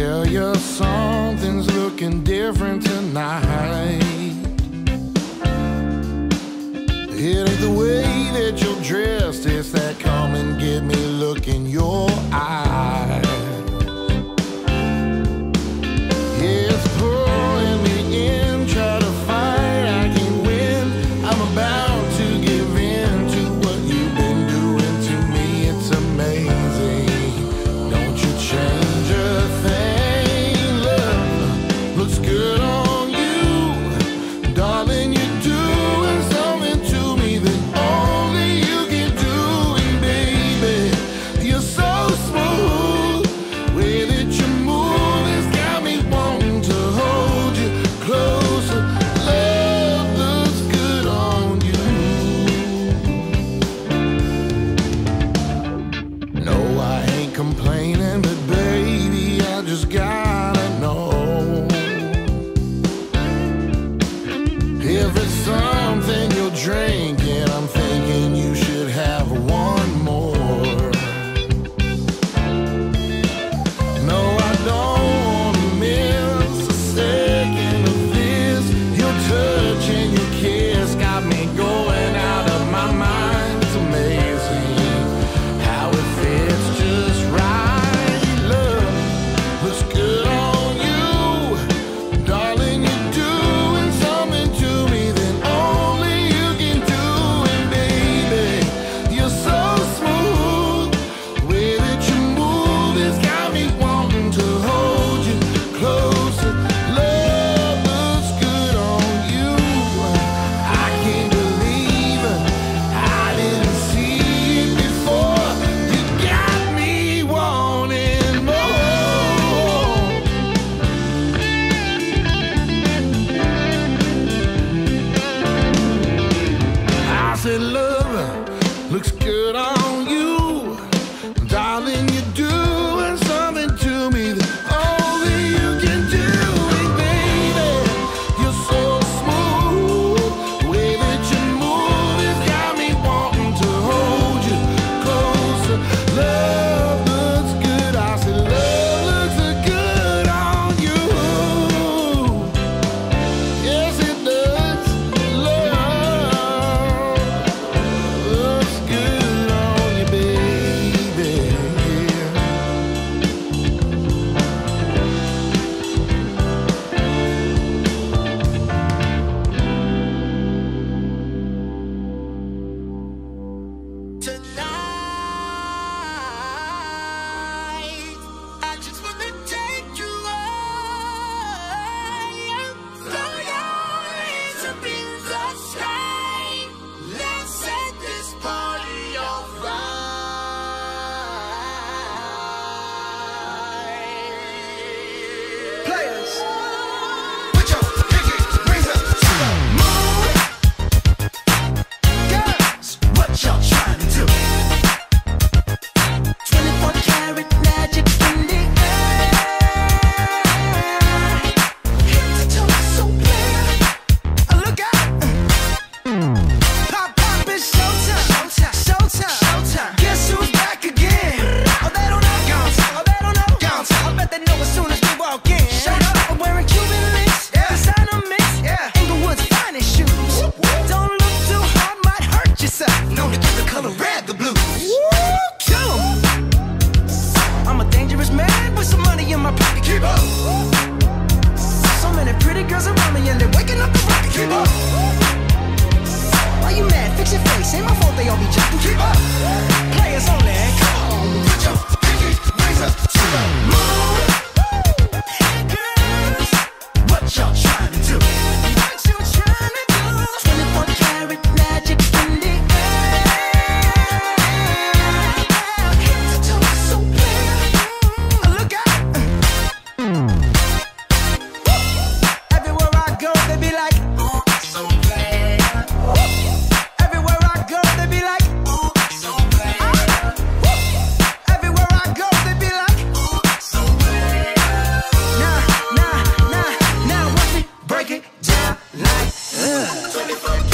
tell you something's looking different tonight. It ain't the way that you're dressed, it's that come and get me keep up. Why you mad? Fix your face. Ain't my fault they all be jacking. Keep up. Players only. Like, ugh.